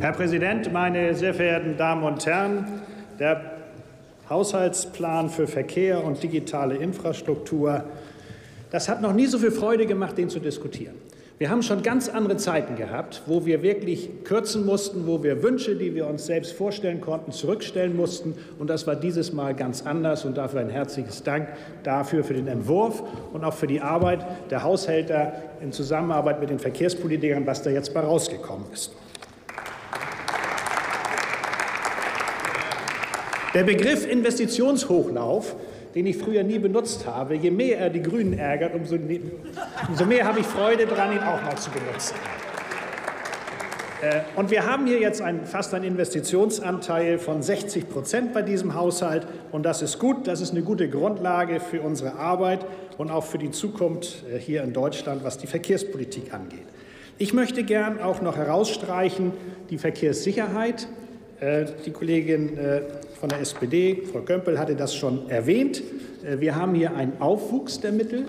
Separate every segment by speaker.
Speaker 1: Herr Präsident, meine sehr verehrten Damen und Herren! Der Haushaltsplan für Verkehr und digitale Infrastruktur, das hat noch nie so viel Freude gemacht, den zu diskutieren. Wir haben schon ganz andere Zeiten gehabt, wo wir wirklich kürzen mussten, wo wir Wünsche, die wir uns selbst vorstellen konnten, zurückstellen mussten. Und das war dieses Mal ganz anders. Und dafür ein herzliches Dank dafür für den Entwurf und auch für die Arbeit der Haushälter in Zusammenarbeit mit den Verkehrspolitikern, was da jetzt bei rausgekommen ist. Der Begriff Investitionshochlauf, den ich früher nie benutzt habe, je mehr er die Grünen ärgert, umso, umso mehr habe ich Freude daran, ihn auch mal zu benutzen. Äh, und wir haben hier jetzt ein, fast einen Investitionsanteil von 60 Prozent bei diesem Haushalt. Und das ist gut. Das ist eine gute Grundlage für unsere Arbeit und auch für die Zukunft äh, hier in Deutschland, was die Verkehrspolitik angeht. Ich möchte gern auch noch herausstreichen die Verkehrssicherheit. Äh, die Kollegin von der SPD, Frau Gömpel, hatte das schon erwähnt. Äh, wir haben hier einen Aufwuchs der Mittel.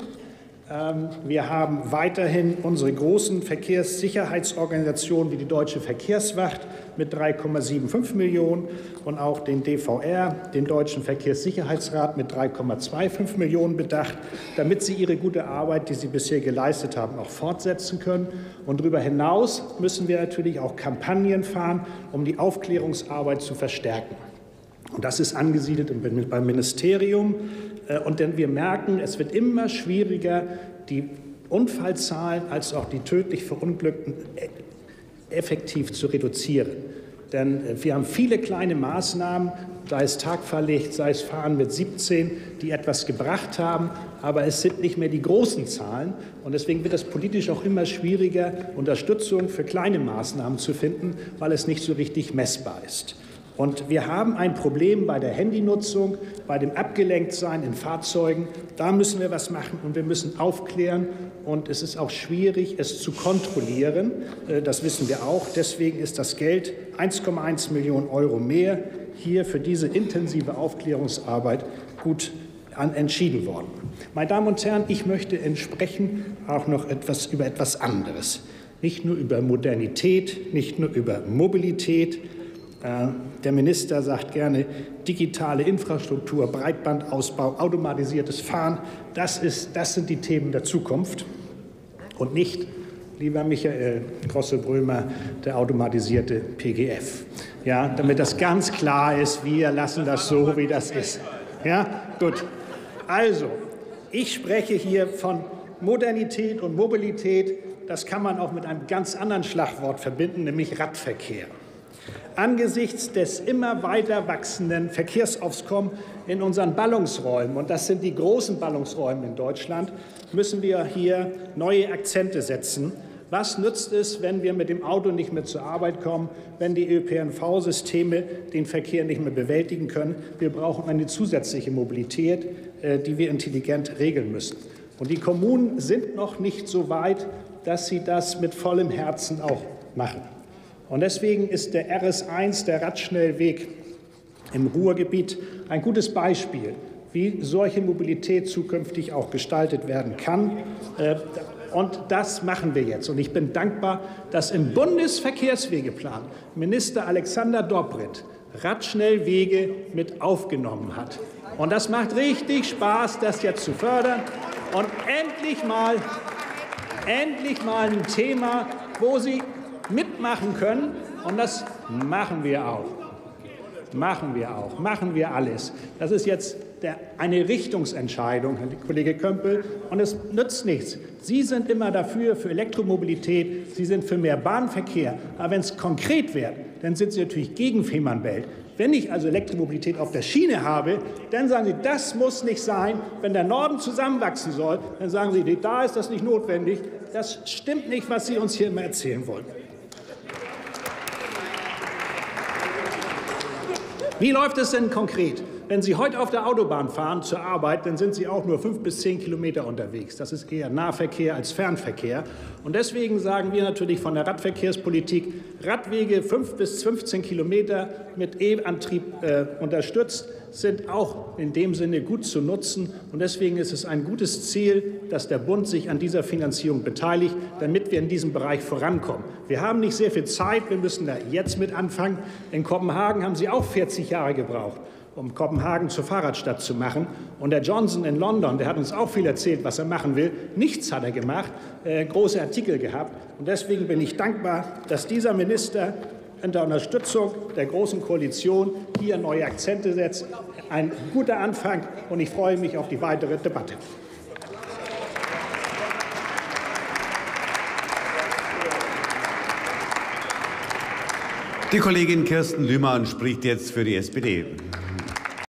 Speaker 1: Ähm, wir haben weiterhin unsere großen Verkehrssicherheitsorganisationen wie die Deutsche Verkehrswacht mit 3,75 Millionen und auch den DVR, den Deutschen Verkehrssicherheitsrat mit 3,25 Millionen bedacht, damit sie ihre gute Arbeit, die sie bisher geleistet haben, auch fortsetzen können. Und darüber hinaus müssen wir natürlich auch Kampagnen fahren, um die Aufklärungsarbeit zu verstärken. Und das ist angesiedelt beim Ministerium. Äh, und denn wir merken, es wird immer schwieriger, die Unfallzahlen als auch die tödlich Verunglückten e-, effektiv zu reduzieren. Denn äh, wir haben viele kleine Maßnahmen, sei es Tagfahrlicht, sei es Fahren mit 17, die etwas gebracht haben, aber es sind nicht mehr die großen Zahlen. Und deswegen wird es politisch auch immer schwieriger, Unterstützung für kleine Maßnahmen zu finden, weil es nicht so richtig messbar ist. Und wir haben ein Problem bei der Handynutzung, bei dem Abgelenktsein in Fahrzeugen. Da müssen wir was machen und wir müssen aufklären. Und es ist auch schwierig, es zu kontrollieren. Äh, das wissen wir auch. Deswegen ist das Geld 1,1 Millionen Euro mehr hier für diese intensive Aufklärungsarbeit gut entschieden worden. Meine Damen und Herren, ich möchte entsprechen auch noch etwas über etwas anderes. Nicht nur über Modernität, nicht nur über Mobilität, der Minister sagt gerne, digitale Infrastruktur, Breitbandausbau, automatisiertes Fahren, das, ist, das sind die Themen der Zukunft und nicht, lieber Michael Grosse-Brömer, der automatisierte PGF. Ja, damit das ganz klar ist, wir lassen das so, wie das ist. Ja, gut. Also, ich spreche hier von Modernität und Mobilität. Das kann man auch mit einem ganz anderen Schlagwort verbinden, nämlich Radverkehr. Angesichts des immer weiter wachsenden Verkehrsaufkommens in unseren Ballungsräumen, und das sind die großen Ballungsräume in Deutschland, müssen wir hier neue Akzente setzen. Was nützt es, wenn wir mit dem Auto nicht mehr zur Arbeit kommen, wenn die ÖPNV-Systeme den Verkehr nicht mehr bewältigen können? Wir brauchen eine zusätzliche Mobilität, äh, die wir intelligent regeln müssen. Und die Kommunen sind noch nicht so weit, dass sie das mit vollem Herzen auch machen. Und deswegen ist der RS1, der Radschnellweg im Ruhrgebiet, ein gutes Beispiel, wie solche Mobilität zukünftig auch gestaltet werden kann. Äh, und das machen wir jetzt. Und ich bin dankbar, dass im Bundesverkehrswegeplan Minister Alexander Dobrindt Radschnellwege mit aufgenommen hat. Und das macht richtig Spaß, das jetzt zu fördern. Und endlich mal, endlich mal ein Thema, wo Sie mitmachen können. Und das machen wir auch. Machen wir auch. Machen wir alles. Das ist jetzt der, eine Richtungsentscheidung, Herr Kollege Kömpel. Und es nützt nichts. Sie sind immer dafür, für Elektromobilität. Sie sind für mehr Bahnverkehr. Aber wenn es konkret wird, dann sind Sie natürlich gegen Fehmarnbelt. Wenn ich also Elektromobilität auf der Schiene habe, dann sagen Sie, das muss nicht sein. Wenn der Norden zusammenwachsen soll, dann sagen Sie, da ist das nicht notwendig. Das stimmt nicht, was Sie uns hier immer erzählen wollen. Wie läuft es denn konkret? Wenn Sie heute auf der Autobahn fahren zur Arbeit, dann sind Sie auch nur fünf bis zehn Kilometer unterwegs. Das ist eher Nahverkehr als Fernverkehr. Und deswegen sagen wir natürlich von der Radverkehrspolitik, Radwege fünf bis 15 Kilometer mit E-Antrieb äh, unterstützt sind auch in dem Sinne gut zu nutzen. Und deswegen ist es ein gutes Ziel, dass der Bund sich an dieser Finanzierung beteiligt, damit wir in diesem Bereich vorankommen. Wir haben nicht sehr viel Zeit. Wir müssen da jetzt mit anfangen. In Kopenhagen haben Sie auch 40 Jahre gebraucht um Kopenhagen zur Fahrradstadt zu machen. Und der Johnson in London, der hat uns auch viel erzählt, was er machen will. Nichts hat er gemacht, äh, große Artikel gehabt. Und deswegen bin ich dankbar, dass dieser Minister unter Unterstützung der Großen Koalition hier neue Akzente setzt. Ein guter Anfang und ich freue mich auf die weitere Debatte.
Speaker 2: Die Kollegin Kirsten Lühmann spricht jetzt für die SPD.